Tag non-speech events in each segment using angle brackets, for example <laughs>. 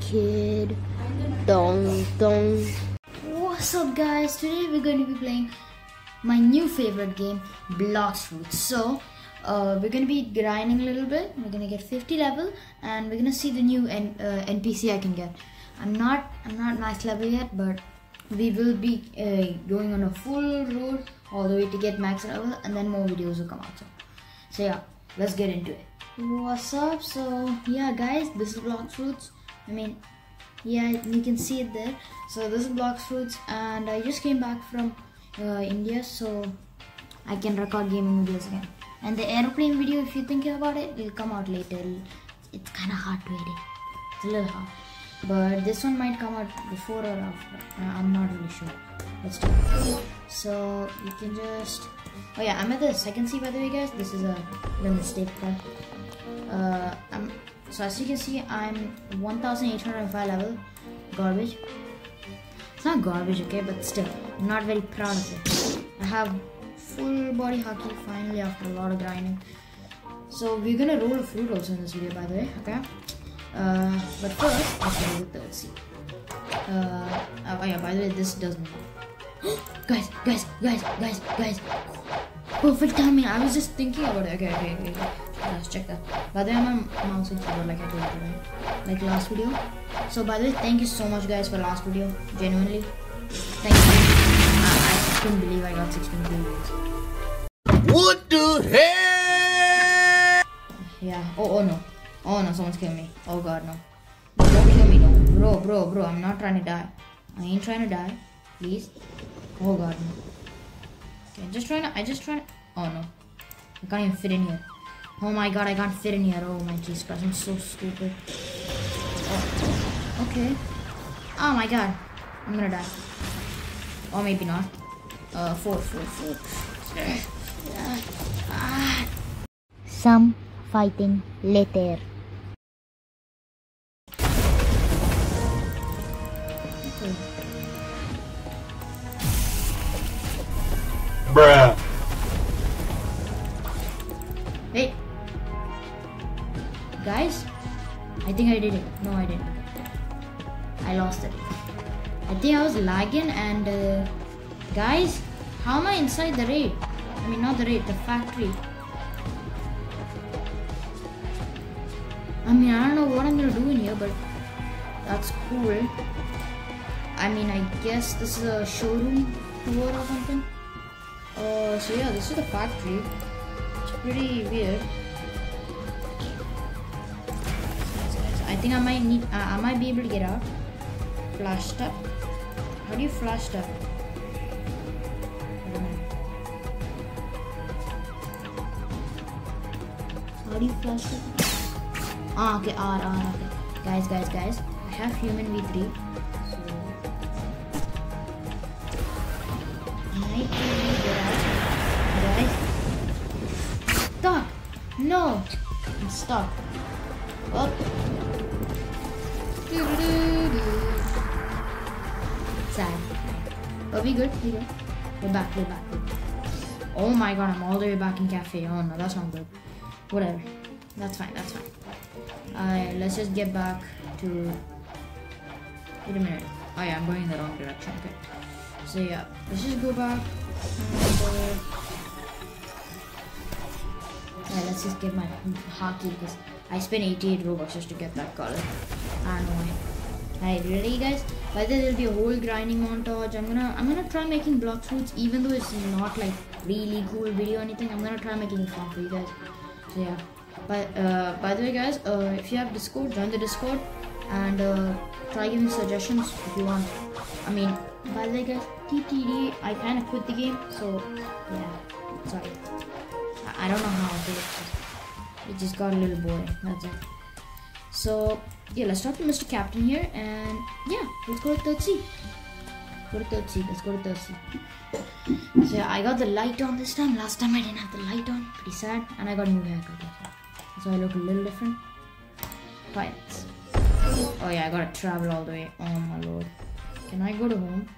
kid. Dong dong. What's up guys? Today we're going to be playing my new favorite game, Blox Fruits. So, uh, we're going to be grinding a little bit. We're going to get 50 level and we're going to see the new N uh, NPC I can get. I'm not I'm not max level yet, but we will be uh, going on a full road all the way to get max level and then more videos will come out. So, so yeah, let's get into it. What's up? So yeah guys, this is Blox Fruits. I mean yeah you can see it there. So this is Blox Fruits and I just came back from uh, India so I can record gaming videos again. And the airplane video if you're thinking about it will come out later. It's kind of hard to edit. It's a little hard. But this one might come out before or after. Uh, I'm not really sure. Let's do it. So you can just oh yeah I'm at the second sea by the way guys. This is a little mistake there uh, I'm so as you can see, I'm 1805 level. Garbage. It's not garbage, okay, but still, I'm not very proud of it. I have full body Haki finally after a lot of grinding. So we're gonna roll a fruit also in this video, by the way, okay? Uh, but first, let's go with the seed. Uh, oh yeah, by the way, this doesn't. <gasps> guys, guys, guys, guys, guys. Perfect timing. I was just thinking about it. Okay, okay, okay. okay. Let's check that. By the way, I'm on mouse and keyboard like I told you, right? Like last video. So by the way, thank you so much guys for last video. Genuinely. Thank you. I, I couldn't believe I got 16 views. What the hell? Yeah. Oh, oh no. Oh no, someone's killing me. Oh god, no. Don't kill me, no. Bro, bro, bro, I'm not trying to die. I ain't trying to die. Please. Oh god, no. Okay, just trying to, I just trying to, oh no. I can't even fit in here. Oh my god, I can't fit in here. Oh my Jesus Christ, I'm so stupid. Oh, okay. Oh my god. I'm gonna die. Or maybe not. Uh, four, four, four. Ah. Some fighting later. Bruh. Think I did it. No, I didn't. I lost it. I think I was lagging and uh, guys, how am I inside the raid? I mean, not the raid, the factory. I mean, I don't know what I'm gonna do in here, but that's cool. I mean, I guess this is a showroom tour or something. Uh, so yeah, this is the factory. It's pretty weird. I think I might need, uh, I might be able to get out. Flash tap. How do you flash? I. How do you flash tap? Ah, okay, R, R, okay. Guys, guys, guys. I have human V3. So. Guys. No! I'm stuck. Up. Sad. But we good, we good. We're back, we're back. Oh my god, I'm all the way back in cafe. Oh no, that's not good. Whatever. That's fine, that's fine. Alright, let's just get back to... Wait a minute. Oh yeah, I'm going in the wrong direction. Okay. So yeah, let's just go back. Yeah, let's just get my Haki because I spent 88 robux just to get that color. I why. Alright, ready guys? Way, there'll be a whole grinding montage. I'm gonna I'm gonna try making Blox Fruits even though it's not like really cool video or anything. I'm gonna try making it fun for you guys. So yeah. But uh, by the way guys, uh, if you have Discord, join the Discord and uh, try giving suggestions if you want. I mean, by the way guys, TTD, I kind of quit the game, so yeah, sorry. I, I don't know how I. It just got a little boring. That's it. So yeah, let's talk to Mr. Captain here, and yeah, let's go to third sea. Go to third sea. Let's go to third sea. So yeah, I got the light on this time. Last time I didn't have the light on. Pretty sad. And I got a new haircut. So I look a little different. Pirates. Oh yeah, I gotta travel all the way. Oh my lord. Can I go to home?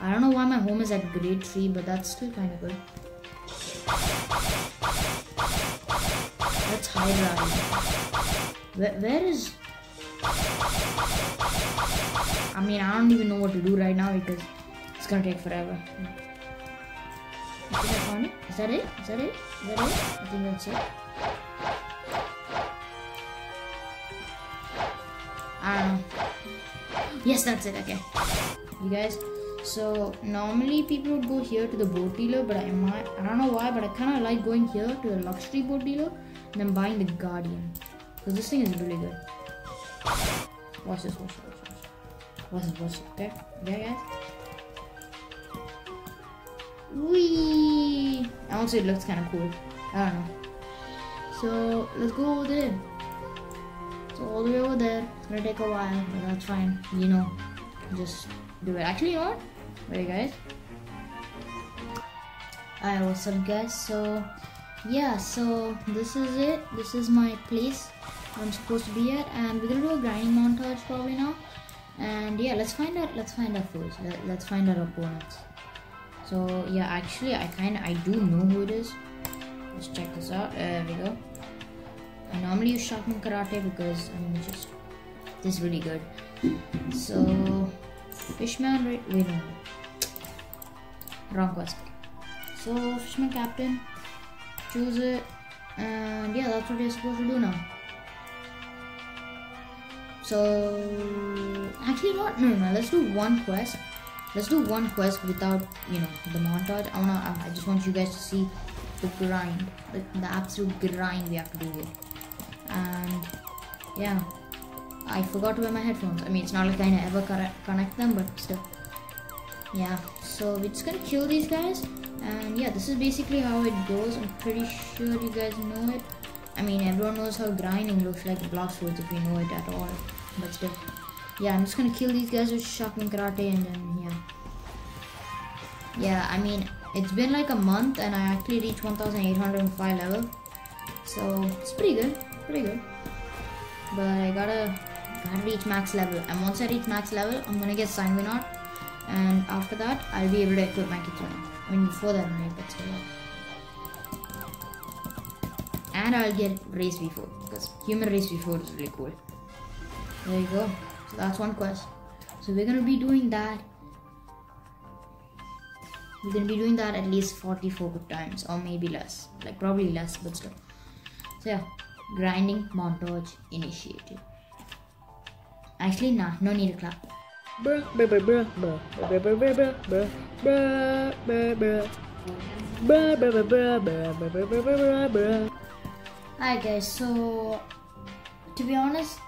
I don't know why my home is at grade 3, but that's still kind of good. Around. Where, where is? I mean, I don't even know what to do right now because it's gonna take forever. I think I found it. Is that it? Is that it? Is that it? I think that's it. I. Yes, that's it. Okay. You guys. So normally people would go here to the boat dealer, but I might I don't know why, but I kind of like going here to the luxury boat dealer and then buying the Guardian because this thing is really good. Watch this. Watch this. Watch this. Watch this. Watch this. Okay. Okay, guys. Wee. And also it looks kind of cool. I don't know. So let's go over there. So all the way over there. It's gonna take a while, but that's fine. You know, just do it. Actually, you know what? Wait, guys. Alright, what's up, guys? So, yeah, so this is it. This is my place I'm supposed to be at, and we're gonna do a grinding montage probably now. And yeah, let's find out. Let's find out first. Let, let's find our opponents. So yeah, actually, I kind of I do know who it is. Let's check this out. There we go. I normally use Sharkman Karate because I mean, just this is really good. So Fishman, right? Wait, no. Wrong quest. So, Fishman Captain, choose it, and yeah, that's what you're supposed to do now. So, actually, not. No, no. Let's do one quest. Let's do one quest without, you know, the montage. I wanna. I just want you guys to see the grind, the, the absolute grind we have to do here. And yeah, I forgot to wear my headphones. I mean, it's not like I ever connect them, but still. Yeah, so we're just gonna kill these guys. And yeah, this is basically how it goes. I'm pretty sure you guys know it. I mean, everyone knows how grinding looks like in Fruits if you know it at all. But still. Yeah, I'm just gonna kill these guys with Sharkman Karate and then, yeah. Yeah, I mean, it's been like a month and I actually reached 1805 level. So, it's pretty good. Pretty good. But I gotta gotta reach max level. And once I reach max level, I'm gonna get Sanguine Art. And after that, I'll be able to equip my Kitsune. I mean, before that, right? But still. And I'll get Race V4 because Human Race V4 is really cool. There you go. So that's one quest. So we're gonna be doing that. We're gonna be doing that at least 44 good times, or maybe less. Like probably less, but still. So yeah, grinding montage initiated. Actually, nah, no need to clap. Bruh, bruh, bruh, bruh, bruh, bruh, bruh, bruh, bruh, bruh, bruh. Alright guys, so to be honest,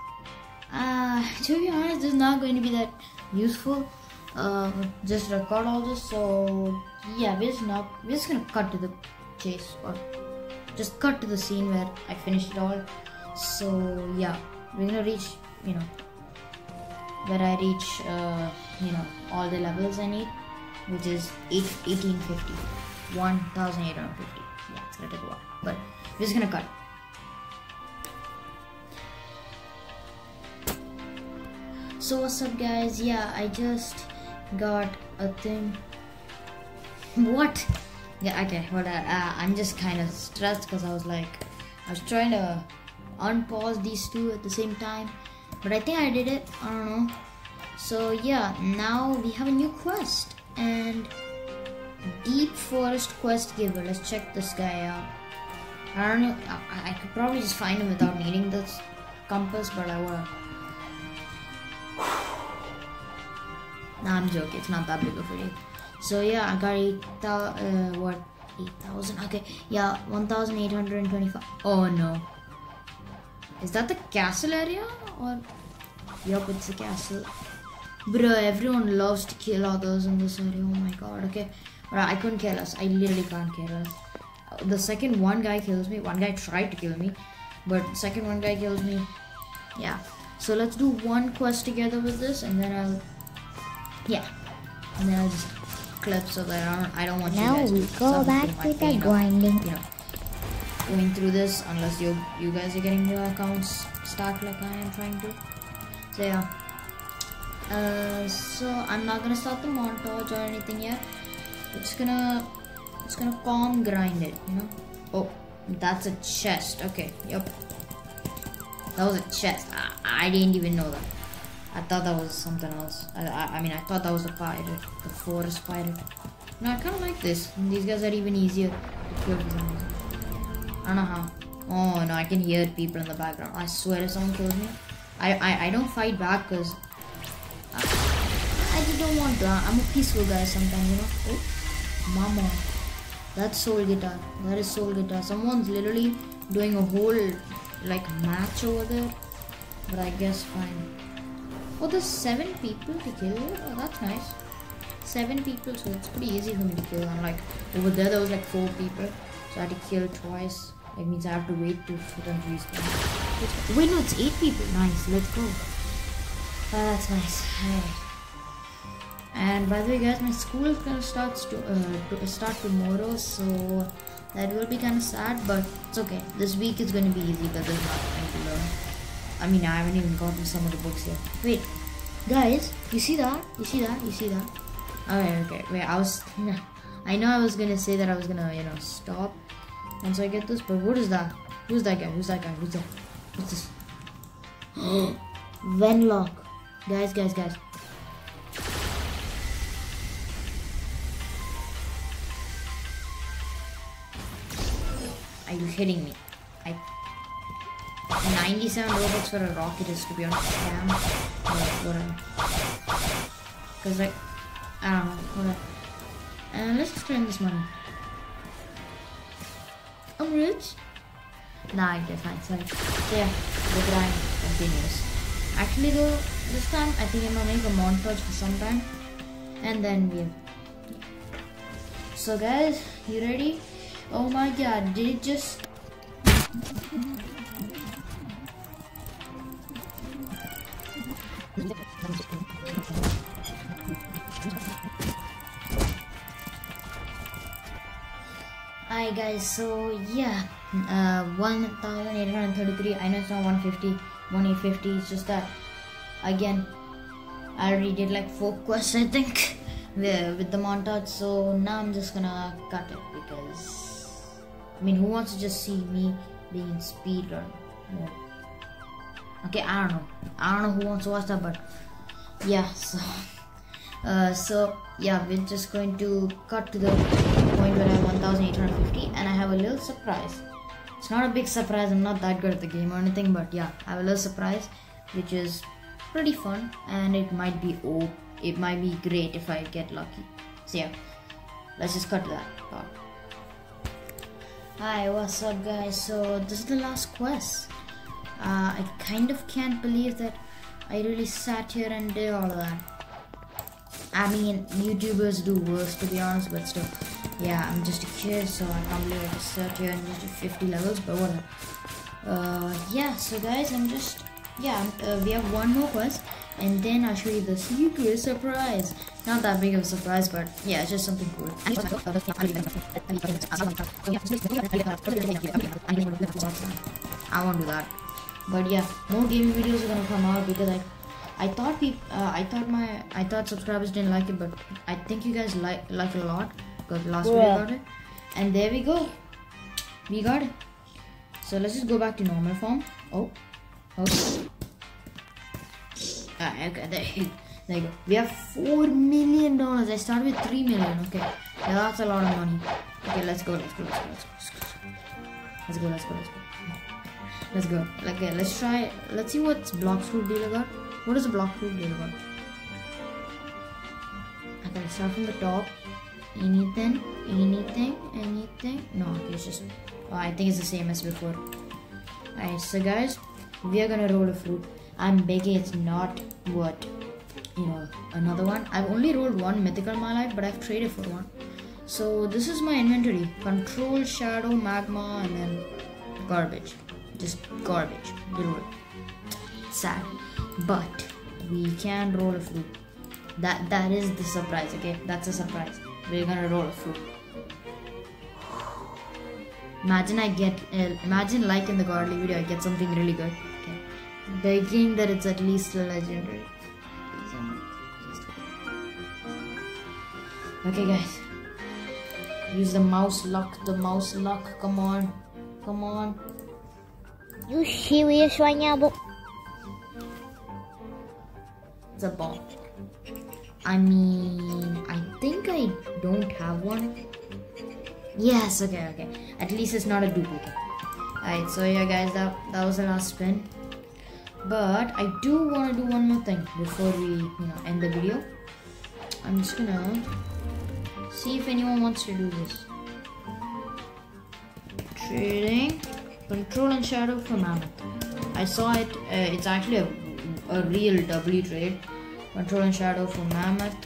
uh, <laughs> to be honest, this is not going to be that useful. Uh, just record all this, so yeah, we're just not, we're just gonna cut to the chase or just cut to the scene where I finished it all. So yeah, we're gonna reach, you know, where I reach, uh, you know, all the levels I need, which is 8, 1850, 1850. Yeah, it's gonna take a while, but we're just gonna cut. So what's up guys? Yeah, I just got a thing. What? Yeah, okay, uh, uh, I'm just kind of stressed because I was like, I was trying to unpause these two at the same time, but I think I did it. I don't know. So yeah, now we have a new quest and Deep Forest Quest Giver. Let's check this guy out. I don't know. I, I could probably just find him without needing this compass, but I will. <sighs> Nah, I'm joking. It's not that big of a deal. So yeah, I got eight thousand. Uh, what? Eight thousand. Okay. Yeah, one thousand eight hundred and twenty-five. Oh no. Is that the castle area or? Yup, it's the castle. Bro, everyone loves to kill others in this area. Oh my god. Okay. Bro, I couldn't kill us. I literally can't kill us. The second one guy kills me. One guy tried to kill me, but second one guy kills me. Yeah. So let's do one quest together with this, and then I'll. Yeah. And then I'll just clip so that I don't, I don't want Now you guys we to go back to the grinding. You know, going through this unless you you guys are getting your accounts stacked like I am trying to. So yeah. Uh, so I'm not gonna start the montage or anything yet. It's gonna it's gonna calm grind it, you know. Oh, That's a chest. Okay, yep. That was a chest. I, I didn't even know that. I thought that was something else. I, I, I mean, I thought that was a pirate. The forest pirate. No, I kind of like this. These guys are even easier to kill. I don't know how. Oh no, I can hear people in the background. I swear if someone kills me, I, I, I don't fight back because I, just don't want to. I'm a peaceful guy sometimes, you know. Oh, mama. That's soul guitar. That is soul guitar. Someone's literally doing a whole like match over there. But I guess fine. Oh, there's seven people to kill. Oh, that's nice. Seven people, so it's pretty easy for me to kill. And like over there, there was like four people, so I had to kill twice. That means I have to wait to for them to respawn. Wait, no, it's eight people. Nice. Let's go. Oh, that's nice. Alright. And by the way, guys, my school is gonna start to, uh, to start tomorrow, so that will be kind of sad, but it's okay. This week is gonna be easy because there's nothing to learn. I mean, I haven't even gotten some of the books yet. Wait, guys, you see that? You see that? You see that? Okay, okay. Wait, I was. <laughs> I know I was gonna say that I was gonna, you know, stop once I get this, but what is that? Who's that guy? Who's that guy? Who's that? What's this? <gasps> Venlock. Guys, guys, guys. Are you kidding me? I 97 robux for a rocket is to be honest scam. Whatever. Cause like I don't know, whatever. And let's just spend this money. I'm rich. Nah, okay, fine, sorry. So yeah, the grind continues. Actually though, this time I think I'm gonna make a montage for some time. And then we So guys, you ready? Oh my god, did it just guys, so yeah, uh, 1833. I know it's not 150, 1850. It's just that, again, I already did like four <laughs> quests, I think, with, the montage. So now I'm just gonna cut it because, I mean, who wants to just see me being speedrun? mode? Okay, I don't know. I don't know who wants to watch that, but yeah. So, <laughs> uh, so yeah, we're just going to cut to the point where I have 1,850, and I have a little surprise. It's not a big surprise. I'm not that good at the game or anything, but yeah, I have a little surprise, which is pretty fun, and it might be oh, it might be great if I get lucky. So yeah, let's just cut that part. Hi, what's up, guys? So this is the last quest. Uh, I kind of can't believe that I really sat here and did all of that. I mean, YouTubers do worse to be honest, but still, yeah, I'm just a kid, so I can't believe I just here and just do 50 levels, but whatever. Uh, yeah, so guys, I'm just, yeah, uh, we have one more quest, and then I'll show you the secret surprise. Not that big of a surprise, but yeah, it's just something cool. I won't do that. But yeah, more gaming videos are gonna come out because I I thought people, uh, I thought my, I thought subscribers didn't like it, but I think you guys like like a lot because last week we got it. And there we go. We got it. So let's just go back to normal form. Oh. Oh. Ah, okay, there you, go. We have four million dollars. I started with three million. Okay, yeah, that's a lot of money. Okay, let's go. Let's go. Let's go. Let's go. Let's go. Let's go. Let's go. Let's go. Okay, uh, let's try. Let's see what's Blox Fruit dealer got. What is a Blox Fruit dealer got? Okay, start from the top. Anything? Anything? Anything? No, okay, it's just. Oh, I think it's the same as before. Alright, so guys, we are gonna roll a fruit. I'm begging it's not what you know another one. I've only rolled one mythical in my life, but I've traded for one. So this is my inventory: control, shadow, magma, and then garbage. Just garbage. Sad, but we can roll a fruit. That that is the surprise. Okay, that's a surprise. We're gonna roll a fruit. Imagine I get, uh, imagine like in the godly video, I get something really good. Okay. Begging that it's at least a legendary. Okay, guys. Use the mouse lock, the mouse lock, come on. Come on. You serious right now, bro? It's a ball. I mean, I think I don't have one. Yes, okay, okay. At least it's not a duplicate. Alright, so yeah, guys, that, that was the last spin. But I do want to do one more thing before we, you know, end the video. I'm just gonna see if anyone wants to do this. Trading control and shadow for mammoth. I saw it. Uh, it's actually a, a real W trade. Control and shadow for mammoth.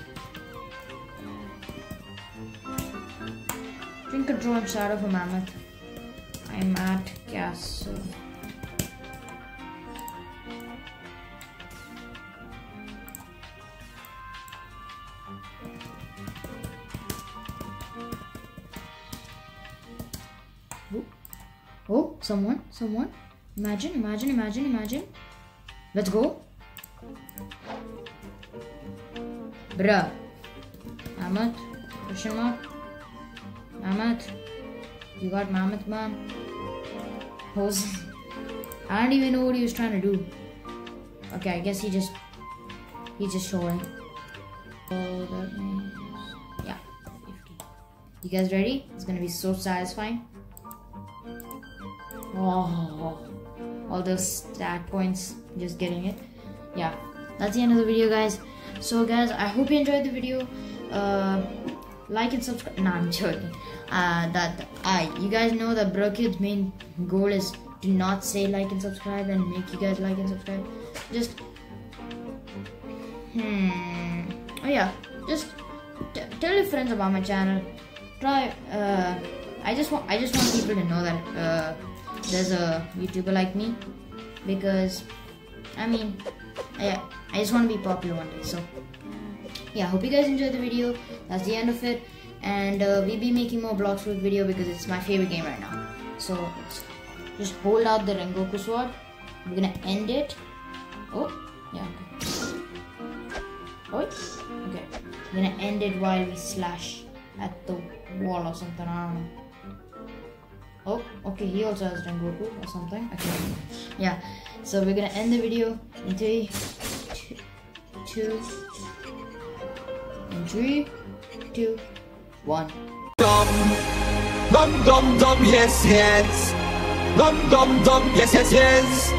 Drink control shadow a mammoth. I'm at castle. Oh, oh, someone, someone. Imagine, imagine, imagine, imagine. Let's go. Bruh. Mammoth? Question mark? Mammoth? You got Mammoth, man? Who's... I don't even know what he was trying to do. Okay, I guess he just... He just showing. So that means... Yeah, 50. You guys ready? It's gonna be so satisfying. Oh, all those stat points, just getting it. Yeah, that's the end of the video, guys. So, guys, I hope you enjoyed the video. Uh, like and subscribe. Nah, I'm joking. Uh, that I, you guys know that Bruh kid's main goal is to not say like and subscribe and make you guys like and subscribe. Just, hmm. Oh yeah, just tell your friends about my channel. Try. Uh, I just want. I just want people to know that. Uh, there's a YouTuber like me because I mean I, I just want to be popular one day so yeah hope you guys enjoyed the video that's the end of it and uh, we'll be making more Blox Fruit video because it's my favorite game right now. So just hold out the Rengoku sword we're gonna end it. Oh yeah okay. Oh okay. We're gonna end it while we slash at the wall or something I don't know. Oh, okay, he also has Rengoku or something. Okay. Yeah, so we're gonna end the video in three, two, two, three, two, one. Dum, dum, dum, dum, yes, yes. Dum, dum, dum, yes, yes, yes.